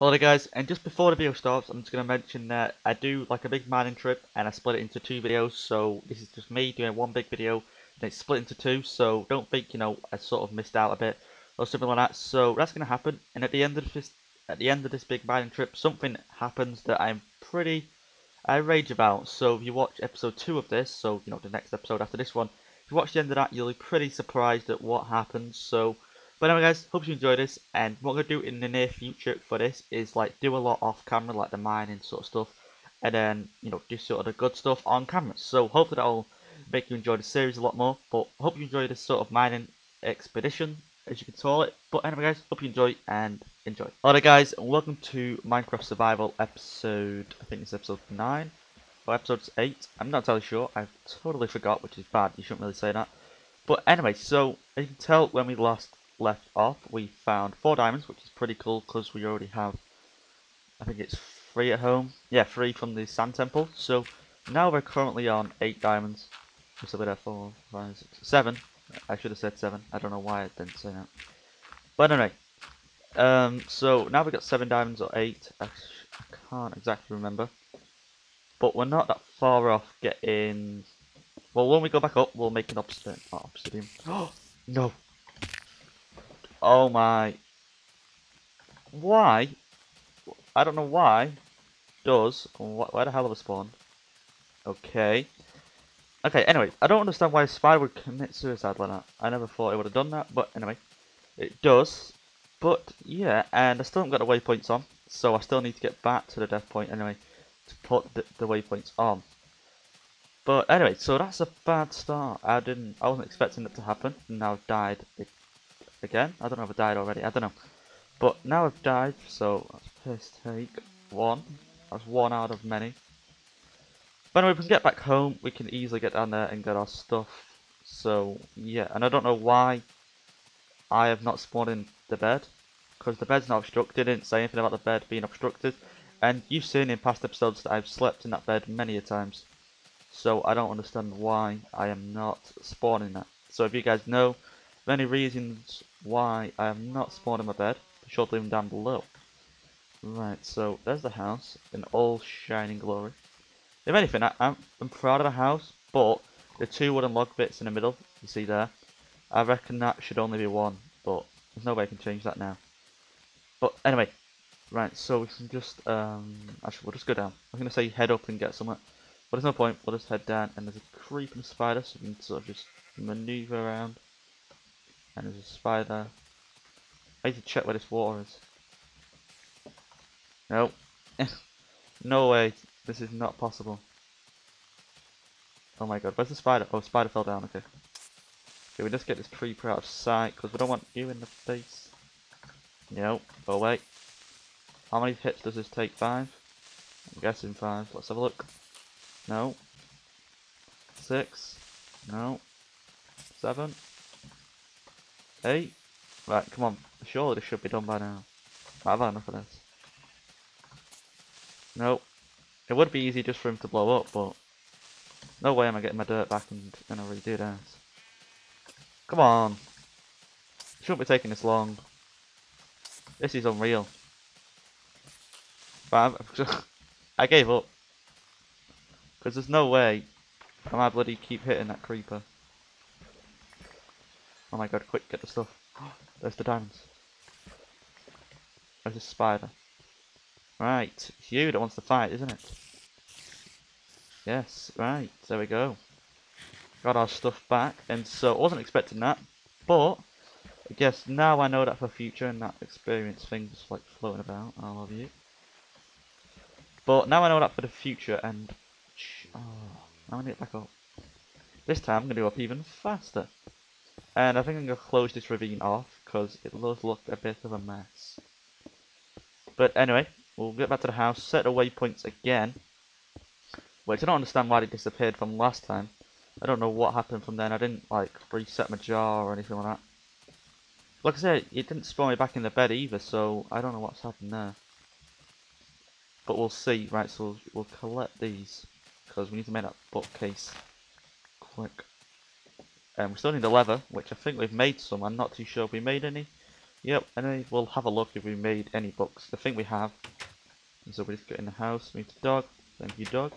Hello guys, and just before the video starts, I'm just going to mention that I do like a big mining trip and I split it into two videos, so this is just me doing one big video and it's split into two, so don't think, you know, I sort of missed out a bit or something like that, so that's going to happen, and at the end of this, at the end of this big mining trip, something happens that I'm pretty irate about, so if you watch episode 2 of this, so, you know, the next episode after this one, if you watch the end of that, you'll be pretty surprised at what happens, so... But anyway guys, hope you enjoyed this and what I'm going to do in the near future for this is like do a lot off camera like the mining sort of stuff and then you know do sort of the good stuff on camera. So hopefully that'll make you enjoy the series a lot more but hope you enjoy this sort of mining expedition as you can call it. But anyway guys, hope you enjoy and enjoy. Alright guys, welcome to Minecraft Survival episode, I think it's episode 9 or episode 8. I'm not entirely sure, I've totally forgot which is bad, you shouldn't really say that. But anyway, so as you can tell when we last left off, we found four diamonds, which is pretty cool because we already have, I think it's three at home. Yeah, three from the sand temple. So now we're currently on eight diamonds. Just a bit of four, five, six, seven. I should have said seven. I don't know why I didn't say that. But anyway, um, so now we've got seven diamonds or eight. I, I can't exactly remember. But we're not that far off getting... Well, when we go back up, we'll make an obsidian. Oh, obsidian. Oh, no. Oh my. Why? I don't know why. Does. Where the hell have I spawned? Okay. Okay, anyway, I don't understand why a spider would commit suicide like that. I never thought it would have done that, but anyway. It does. But, yeah, and I still haven't got the waypoints on. So I still need to get back to the death point anyway. To put the, the waypoints on. But anyway, so that's a bad start. I didn't, I wasn't expecting it to happen. Now I've died again. I don't know if I died already. I don't know. But now I've died, so let's take one. That's one out of many. But anyway, we can get back home. We can easily get down there and get our stuff. So, yeah. And I don't know why I have not spawned in the bed. Because the bed's not obstructed. Didn't say anything about the bed being obstructed. And you've seen in past episodes that I've slept in that bed many a times. So I don't understand why I am not spawning that. So if you guys know any reasons why I am not spawned in my bed, be sure to leave them down below. Right, so there's the house in all shining glory. If anything, I, am I'm proud of the house, but the two wooden log bits in the middle, you see there, I reckon that should only be one, but there's no way I can change that now. But anyway, right, so we can just, um, actually we'll just go down. I'm going to say head up and get somewhere, but there's no point, we'll just head down, and there's a creeping spider, so we can sort of just maneuver around. And there's a spider. I need to check where this water is. Nope. no way. This is not possible. Oh my god, where's the spider? Oh, spider fell down, okay. Okay, we just get this creeper out of sight, because we don't want you in the face. Nope, oh, go away. How many hits does this take? Five? I'm guessing five. Let's have a look. No. Six. No. Seven. Eight? Right, come on. Surely this should be done by now. I've had enough of this. Nope. It would be easy just for him to blow up, but... No way am I getting my dirt back and gonna redo this. Come on. Shouldn't be taking this long. This is unreal. But i gave up. Because there's no way I bloody keep hitting that creeper. Oh my god, quick, get the stuff. There's the diamonds. There's a spider. Right, it's you that wants to fight, isn't it? Yes, right, there we go. Got our stuff back, and so I wasn't expecting that, but I guess now I know that for future and that experience thing just like floating about, I love you. But now I know that for the future, and oh, gonna get back up. This time I'm gonna go up even faster. And I think I'm going to close this ravine off because it does look a bit of a mess. But anyway, we'll get back to the house, set the waypoints again. Which I don't understand why they disappeared from last time. I don't know what happened from then. I didn't like reset my jar or anything like that. Like I said, it didn't spawn me back in the bed either, so I don't know what's happened there. But we'll see. Right, so we'll, we'll collect these. Because we need to make that bookcase quick. Um, we still need the leather, which I think we've made some. I'm not too sure if we made any. Yep, anyway, we'll have a look if we made any books. I think we have. And so we just get in the house, meet the dog, thank you dog.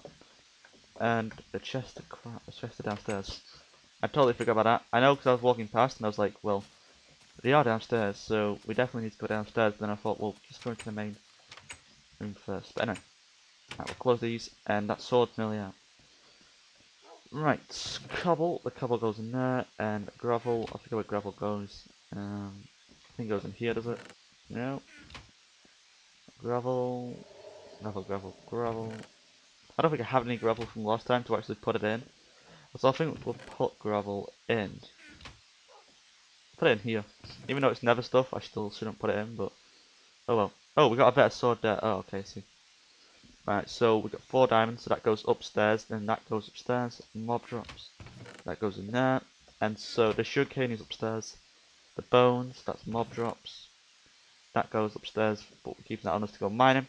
And the chest of crap, the chest of downstairs. I totally forgot about that. I know because I was walking past and I was like, well, they are downstairs, so we definitely need to go downstairs. Then I thought, well, just go into the main room first. But anyway, right, we'll close these, and that sword's nearly out. Right, cobble. The cobble goes in there, and gravel. I forget where gravel goes. Um, I think it goes in here, does it? No. Gravel. Gravel, gravel, gravel. I don't think I have any gravel from last time to actually put it in. So I think we'll put gravel in. Put it in here. Even though it's never stuff, I still shouldn't put it in, but... Oh well. Oh, we got a better sword there. Oh, okay, see. Right, so we've got four diamonds, so that goes upstairs, then that goes upstairs, mob drops. That goes in there. And so the sugarcane is upstairs. The bones, that's mob drops. That goes upstairs, but keeping that on us to go mining.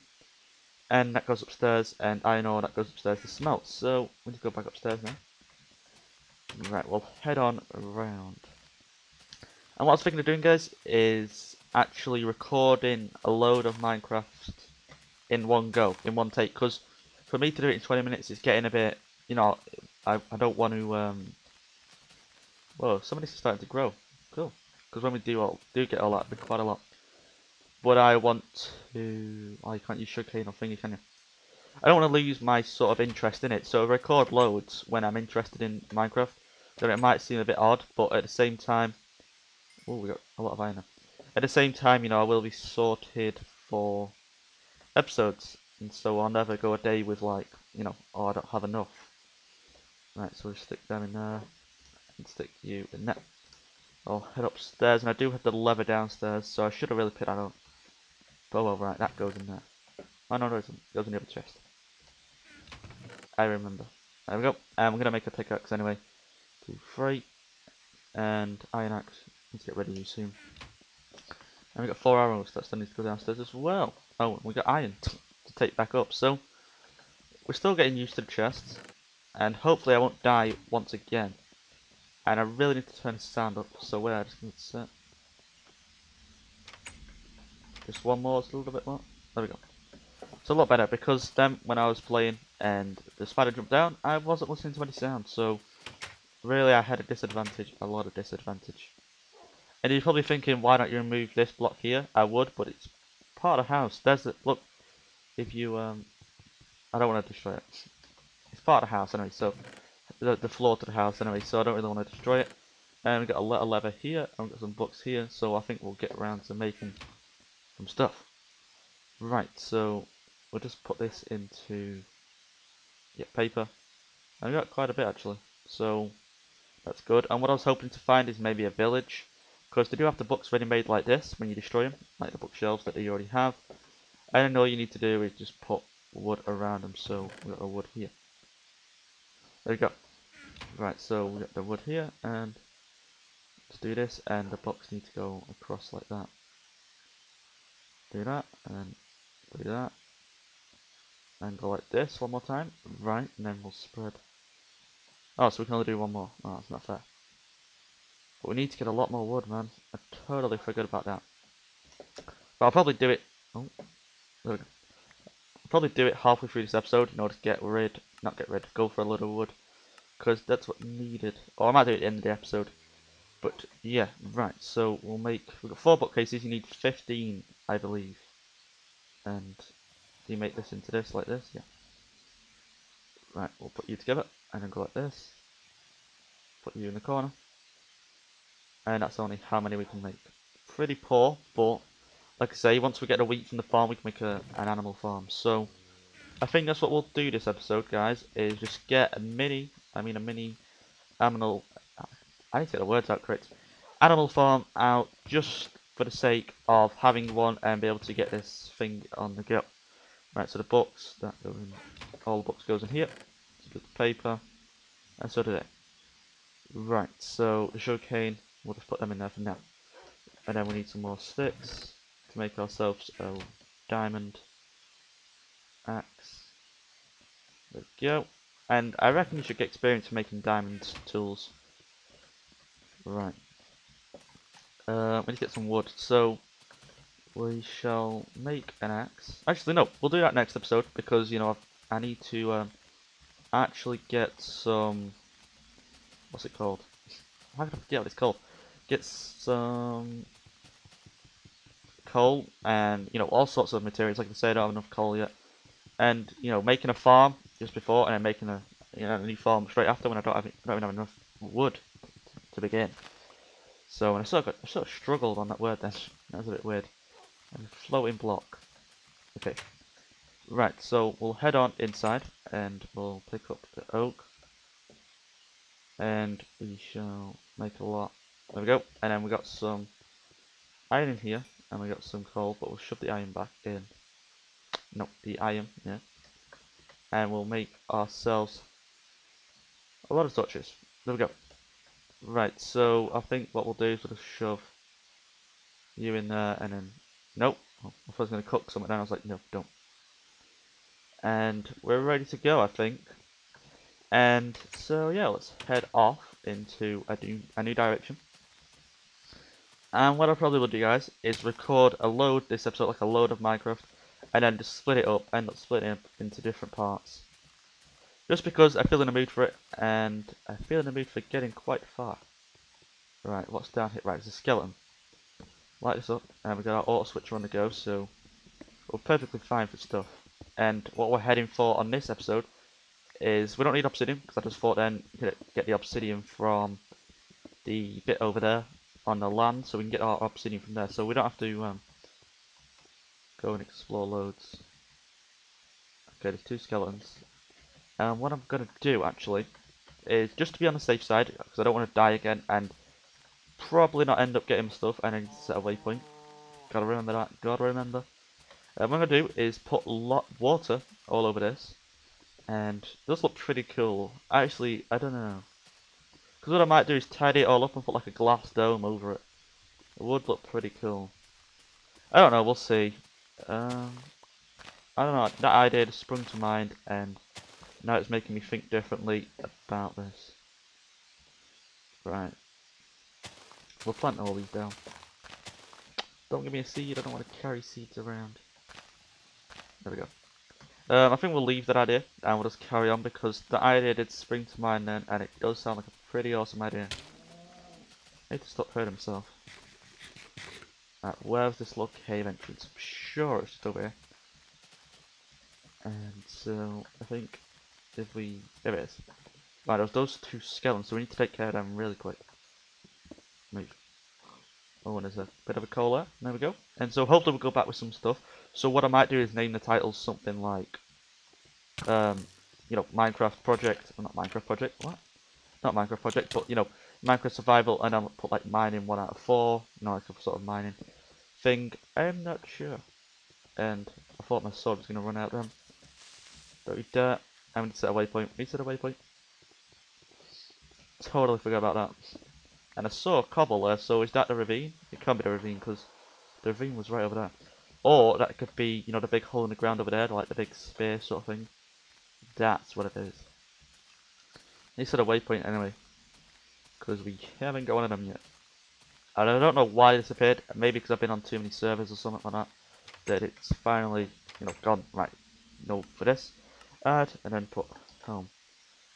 And that goes upstairs, and iron ore, that goes upstairs to smelt. So, we need to go back upstairs now. Right, we'll head on around. And what I was thinking of doing, guys, is actually recording a load of Minecraft in one go, in one take. Because for me to do it in 20 minutes is getting a bit, you know, I, I don't want to, um... Whoa, somebody's starting to grow. Cool. Because when we do all, do get all that, quite a lot. But I want to... Oh, can't use sugarcane or thingy, can you? I don't want to lose my sort of interest in it. So I record loads when I'm interested in Minecraft. Then it might seem a bit odd, but at the same time... Oh, we got a lot of iron. At the same time, you know, I will be sorted for episodes. And so I'll never go a day with like, you know, oh, I don't have enough. Right, so we'll stick them in there. And stick you in there. I'll head upstairs, and I do have the lever downstairs, so I should have really picked that up. But well, right, that goes in there. Oh no, no, it goes in the other chest. I remember. There we go. Um, I'm gonna make a pickaxe anyway. Two, three, and iron axe. Need to get ready soon. And we got four arrows. That still needs to go downstairs as well. Oh, we got iron to take back up. So we're still getting used to the chests, and hopefully I won't die once again. And I really need to turn the sound up. So where I just need to set. Just one more, just a little bit more. There we go. It's a lot better because then when I was playing and the spider jumped down, I wasn't listening to any sound. So really, I had a disadvantage, a lot of disadvantage. And you're probably thinking, why don't you remove this block here? I would, but it's part of the house. There's the look. If you um, I don't want to destroy it. It's part of the house anyway. So the, the floor to the house anyway. So I don't really want to destroy it. And we've got a little lever here, and we've got some books here. So I think we'll get around to making some stuff. Right. So we'll just put this into yeah paper. And we got quite a bit actually. So that's good. And what I was hoping to find is maybe a village. Because they do have the books ready made like this when you destroy them, like the bookshelves that they already have. And then all you need to do is just put wood around them, so we've got a wood here. There we go. Right, so we got the wood here, and let's do this, and the blocks need to go across like that. Do that, and do that. And go like this one more time. Right, and then we'll spread. Oh, so we can only do one more. Oh, that's not fair. But we need to get a lot more wood, man. I totally forgot about that. But I'll probably do it... Oh, there we go. I'll probably do it halfway through this episode in order to get rid... Not get rid, go for a little wood. Because that's what needed. Or I might do it at the end of the episode. But, yeah, right. So, we'll make... We've got four bookcases. You need 15, I believe. And... Do you make this into this, like this? Yeah. Right, we'll put you together. And then go like this. Put you in the corner and that's only how many we can make. Pretty poor, but like I say, once we get the wheat from the farm, we can make a, an animal farm. So I think that's what we'll do this episode, guys, is just get a mini, I mean a mini animal, I need to get the words out correct, animal farm out just for the sake of having one and be able to get this thing on the go. Right, so the box, that go in, all the box goes in here, so the paper, and so do they. Right, so the sugarcane, We'll just put them in there for now. And then we need some more sticks to make ourselves a diamond axe. There we go. And I reckon you should get experience making diamond tools. Right. Uh, we need to get some wood. So we shall make an axe. Actually, no, we'll do that next episode because you know I've, I need to um, actually get some. What's it called? I forget what it's called? Get some coal and you know all sorts of materials. Like I said, I don't have enough coal yet, and you know making a farm just before and then making a you know a new farm straight after when I don't have I don't even have enough wood to begin. So and I sort of got, I sort of struggled on that word then. That was a bit weird. And floating block. Okay. Right, so we'll head on inside and we'll pick up the oak. And we shall make a lot. There we go. And then we got some iron in here and we got some coal, but we'll shove the iron back in. No, the iron, yeah. And we'll make ourselves a lot of torches. There we go. Right, so I think what we'll do is we'll just shove you in there and then Nope. Oh, I thought I was going to cook something, and I was like, no, don't. And we're ready to go, I think. And so, yeah, let's head off into a new, a new direction. And what I probably will do, guys, is record a load, this episode, like a load of Minecraft, and then just split it up, end up splitting it into different parts. Just because I feel in the mood for it, and I feel in the mood for getting quite far. Right, what's down here? Right, it's a skeleton light this up, and we've got our auto switcher on the go, so we're perfectly fine for stuff. And what we're heading for on this episode is we don't need obsidian because I just thought then get get the obsidian from the bit over there on the land, so we can get our obsidian from there. So we don't have to um, go and explore loads. Okay, there's two skeletons. And what I'm gonna do actually is just to be on the safe side because I don't want to die again and probably not end up getting stuff and then set a waypoint. Gotta remember that. Gotta remember. Uh, what I'm gonna do is put lot water all over this, and does look pretty cool. Actually, I don't know. Because what I might do is tidy it all up and put like a glass dome over it. It would look pretty cool. I don't know. We'll see. Um, I don't know. That idea just sprung to mind, and now it's making me think differently about this. Right. We'll plant all these down. Don't give me a seed, I don't want to carry seeds around. There we go. Um, I think we'll leave that idea and we'll just carry on because the idea did spring to mind then and it does sound like a pretty awesome idea. I need to stop hurting himself. Right, where's this little cave entrance? I'm sure it's over here. And so, I think if we... There it is. Right, there's those two skeletons, so we need to take care of them really quick. Move. Oh, and there's a bit of a cola. There we go. And so hopefully we'll go back with some stuff. So what I might do is name the title something like, um, you know, Minecraft Project. Well, not Minecraft Project. What? Not Minecraft Project, but you know, Minecraft Survival. And I'll put like mining one out of four. You know, like a sort of mining thing. I'm not sure. And I thought my sword was going to run out then. Dirty dirt. I'm to set a waypoint. We set a waypoint. Totally forgot about that. And I saw a cobble there, so is that the ravine? It can't be the ravine, because the ravine was right over there. Or that could be, you know, the big hole in the ground over there, like the big spear sort of thing. That's what it is. They said a waypoint anyway. Because we haven't got one of them yet. And I don't know why this appeared. Maybe because I've been on too many servers or something like that. That it's finally, you know, gone. Right, no for this. Add, and then put home.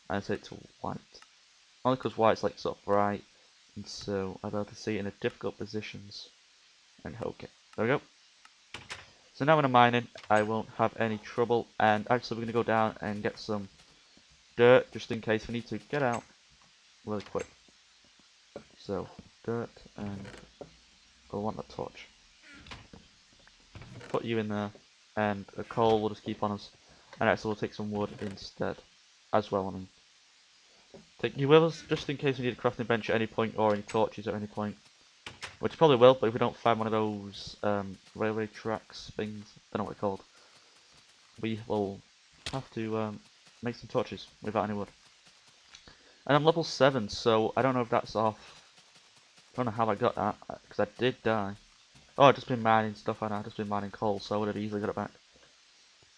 And set it to white. Only because white's like sort of bright and so I'd rather see it in a difficult positions and it. There we go. So now when I'm mining, I won't have any trouble. And actually, we're going to go down and get some dirt, just in case we need to get out really quick. So, dirt, and I want a torch. Put you in there, and a coal will just keep on us. And actually, we'll take some wood instead, as well, I mean. Take you with us, just in case we need a crafting bench at any point, or any torches at any point. Which probably will, but if we don't find one of those um, railway tracks things, I don't know what they're called, we will have to um, make some torches without any wood. And I'm level 7, so I don't know if that's off. I don't know how I got that, uh, because I did die. Oh, I've just been mining stuff, and I've just been mining coal, so I would have easily got it back.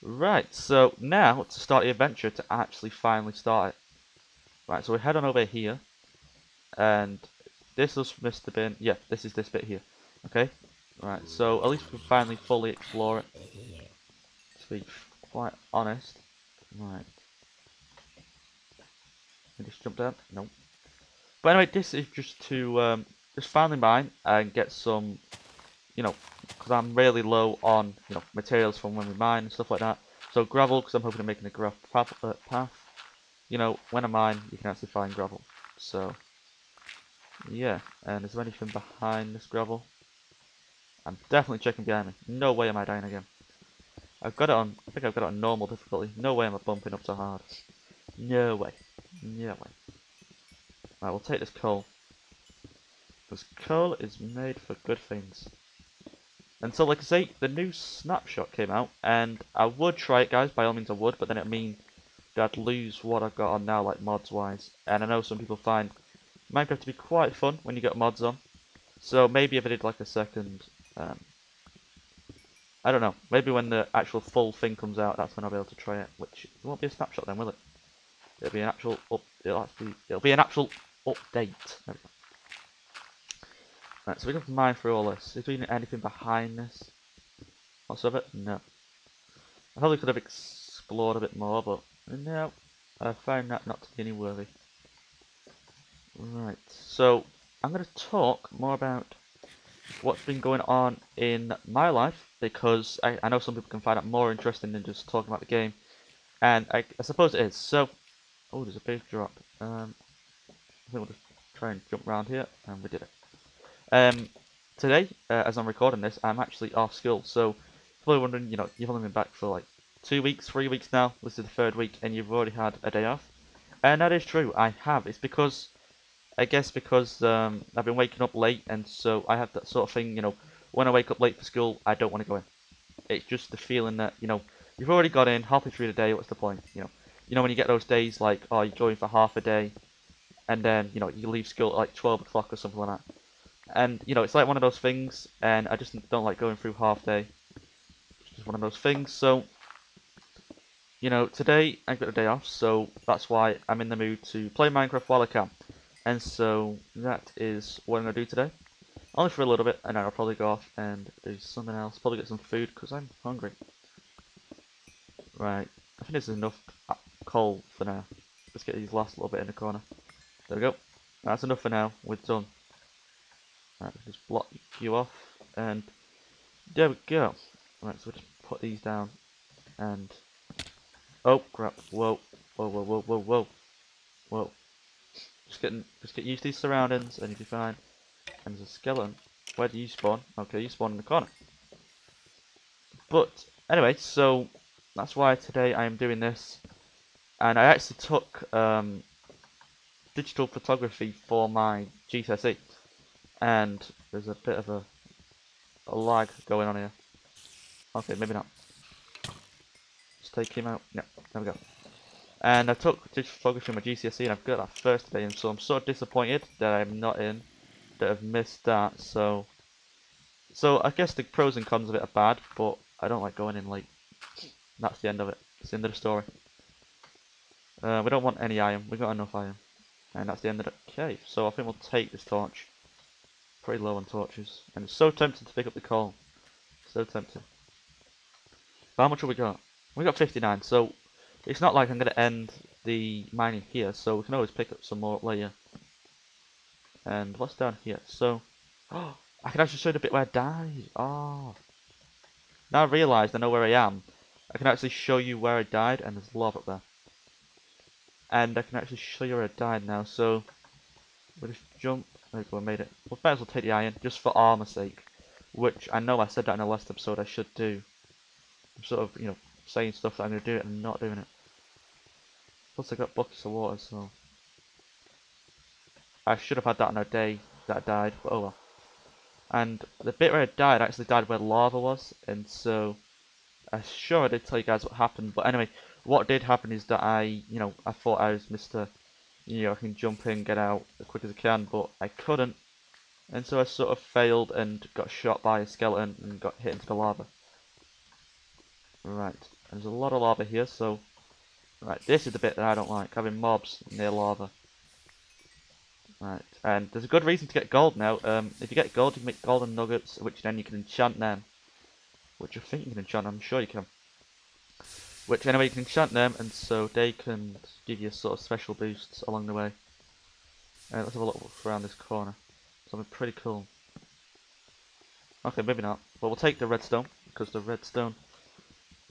Right, so now to start the adventure, to actually finally start it. Right, so we head on over here, and this was Mr. Bin. Yeah, this is this bit here. Okay. Right. So at least we can finally fully explore it. To be quite honest. Right. Just jump down? No. But anyway, this is just to um, just finally mine and get some, you know, because I'm really low on you know materials from when we mine and stuff like that. So gravel, because I'm hoping to make a gravel path, uh, path. You know, when I mine, you can actually find gravel. So, yeah. And is there anything behind this gravel? I'm definitely checking behind me. No way am I dying again. I've got it on, I think I've got it on normal difficulty. No way am I bumping up so hard. No way. Way. Right, we'll take this coal. Because coal is made for good things. And so, like I say, the new snapshot came out, and I would try it, guys. By all means, I would, but then it'd mean that I'd lose what I've got on now, like mods-wise. And I know some people find Minecraft to be quite fun when you get mods on. So maybe if I did like a second, um, I don't know. Maybe when the actual full thing comes out, that's when I'll be able to try it. Which it won't be a snapshot then, will it? It'll be an actual up. It'll actually. It'll be an actual update. Right, so we can mine through all this. Is there anything behind this? What's of it? No. I probably could have explored a bit more, but no. I found that not to be any worthy. Right, so I'm going to talk more about what's been going on in my life because I, I know some people can find it more interesting than just talking about the game, and I, I suppose it is. So, oh, there's a big drop. Um, I think we'll just try and jump around here, and we did it. Um, today, uh, as I'm recording this, I'm actually off school. So, probably wondering, you know, you've only been back for like two weeks, three weeks now. This is the third week, and you've already had a day off. And that is true. I have. It's because, I guess, because um, I've been waking up late, and so I have that sort of thing. You know, when I wake up late for school, I don't want to go in. It's just the feeling that you know you've already got in halfway through the day. What's the point? You know, you know when you get those days like, oh, you go in for half a day, and then you know you leave school at like 12 o'clock or something like that and, you know, it's like one of those things, and I just don't like going through half day. It's just one of those things, so... You know, today I've got a day off, so that's why I'm in the mood to play Minecraft while I can. And so, that is what I'm to do today. Only for a little bit, and then I'll probably go off and do something else. Probably get some food, because I'm hungry. Right, I think this is enough coal for now. Let's get these last little bit in the corner. There we go. That's enough for now. We're done. Right, just block you off, and there we go. Right, so we'll just put these down, and oh crap! Whoa, whoa, whoa, whoa, whoa, whoa, whoa! Just getting, just get used to these surroundings, and you'll be fine. And there's a skeleton. Where do you spawn? Okay, you spawn in the corner. But anyway, so that's why today I am doing this, and I actually took um, digital photography for my GCSE and there's a bit of a, a lag going on here. Okay, maybe not. Let's take him out. Yeah, there we go. And I took digital photography in my GCSE and I've got that first day in, so I'm so disappointed that I'm not in, that I've missed that, so... So I guess the pros and cons of it are bad, but I don't like going in late. That's the end of it. It's the end of the story. Uh, we don't want any iron, we've got enough iron. And that's the end of the cave, so I think we'll take this torch pretty low on torches. And it's so tempting to pick up the coal. So tempting. But how much have we got? We got 59, so it's not like I'm going to end the mining here, so we can always pick up some more later. And what's down here? So, oh, I can actually show you the bit where I died. Oh. Now I realised I know where I am. I can actually show you where I died, and there's lava up there. And I can actually show you where I died now, so we'll just jump there we I made it. Well, might as well take the iron, just for armor's sake. Which, I know I said that in the last episode I should do. I'm sort of, you know, saying stuff that I'm going to do it and not doing it. Plus I got buckets of water, so... I should have had that on a day that I died, but oh well. And the bit where I died actually died where lava was, and so... I'm sure I did tell you guys what happened, but anyway, what did happen is that I, you know, I thought I was Mr you know, I can jump in, get out as quick as I can, but I couldn't. And so I sort of failed and got shot by a skeleton and got hit into the lava. Right, there's a lot of lava here, so... Right, this is the bit that I don't like, having mobs near lava. Right, and there's a good reason to get gold now. Um, if you get gold, you can make golden nuggets, which then you can enchant them. Which I think you can enchant, I'm sure you can. Which anyway, you can enchant them, and so they can give you sort of special boosts along the way. Uh, let's have a look around this corner. Something pretty cool. Okay, maybe not. But we'll take the redstone, because the redstone...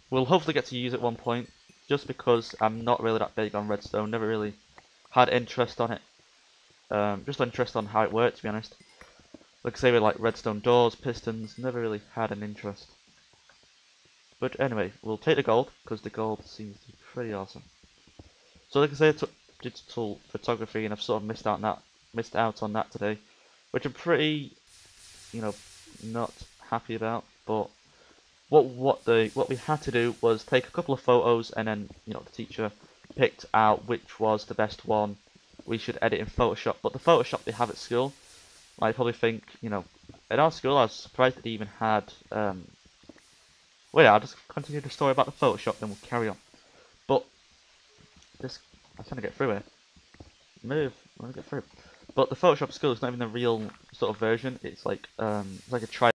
We'll hopefully get to use at one point, just because I'm not really that big on redstone. Never really had interest on it. Um, just interest on how it works, to be honest. Like say with like redstone doors, pistons, never really had an interest. But anyway, we'll take the gold, because the gold seems to be pretty awesome. So like I say, digital photography and I've sort of missed out on that missed out on that today. Which I'm pretty you know, not happy about, but what what the what we had to do was take a couple of photos and then, you know, the teacher picked out which was the best one we should edit in Photoshop. But the Photoshop they have at school, I probably think, you know, in our school I was surprised that they even had um, yeah, I'll just continue the story about the Photoshop, then we'll carry on. But this, I'm trying to get through here. Move, I want to get through. But the Photoshop skill is not even the real sort of version. It's like um, it's like a try.